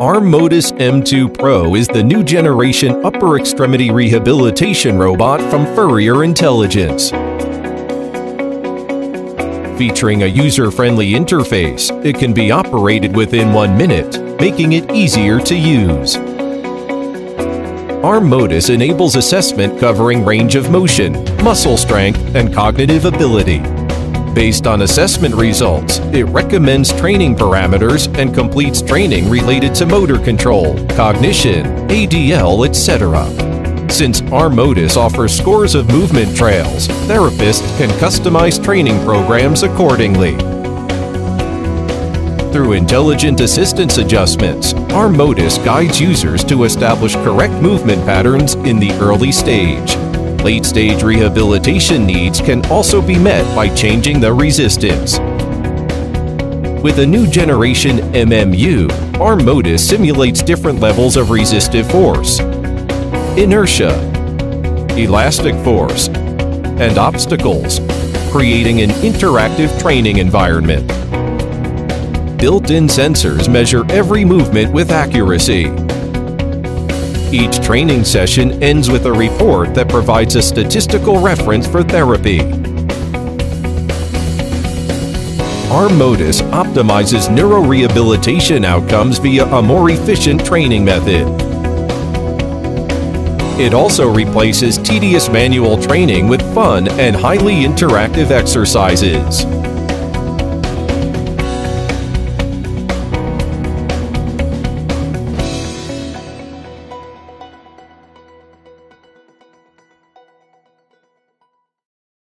ArmMotus M2 Pro is the new generation upper extremity rehabilitation robot from Fourier Intelligence. Featuring a user-friendly interface, it can be operated within one minute, making it easier to use. ArmMotus enables assessment covering range of motion, muscle strength, and cognitive ability. Based on assessment results, it recommends training parameters and completes training related to motor control, cognition, ADL, etc. Since ArmMotus offers scores of movement trails, therapists can customize training programs accordingly. Through intelligent assistance adjustments, ArmMotus guides users to establish correct movement patterns in the early stage. Late-stage rehabilitation needs can also be met by changing the resistance. With a new generation MMU, ArmMotus simulates different levels of resistive force, inertia, elastic force, and obstacles, creating an interactive training environment built-in sensors measure every movement with accuracy. Each training session ends with a report that provides a statistical reference for therapy. ArmMotus optimizes neurorehabilitation outcomes via a more efficient training method. It also replaces tedious manual training with fun and highly interactive exercises.